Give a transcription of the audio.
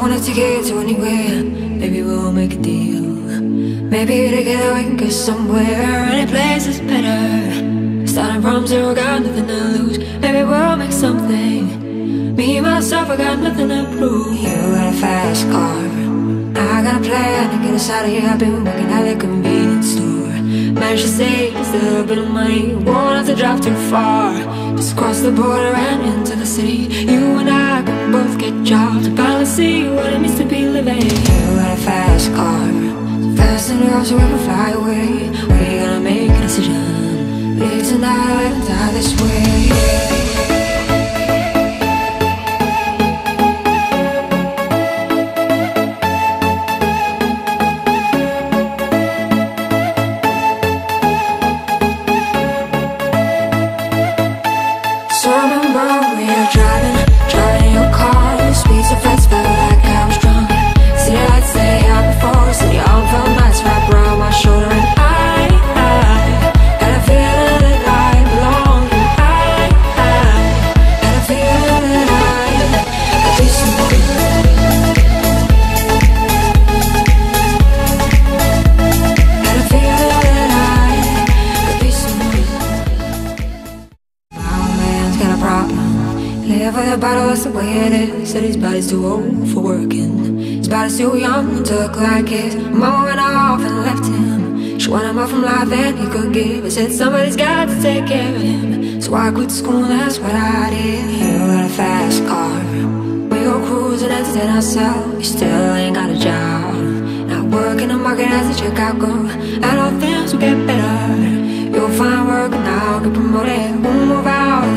wanna take it to anywhere. Maybe we'll make a deal. Maybe together we can go somewhere. Any place is better. Starting from zero, got nothing to lose. Maybe we'll make something. Me, myself, I got nothing to prove. You got a fast car. I got a plan to get us out of here. I've been working at the convenience store. Managed to save a little bit of money. Won't have to drive too far. Just cross the border and into the city. You and I can both get jobs. See what it means to be living. You got a fast car. So fast enough so we can fly away. We gotta make a decision. Live tonight and die this way. A bottle, the way it is. Said his body's too old for working. His body's too young to look like his. Mama went off and left him. She wanted more from life than he could give. I said somebody's got to take care of him. So I quit school, that's what I did. You got a fast car. We go cruising, entertain ourselves. You still ain't got a job. Not working the market as a checkout girl. I know things will get better. You'll find work and I'll get promoted. We'll move out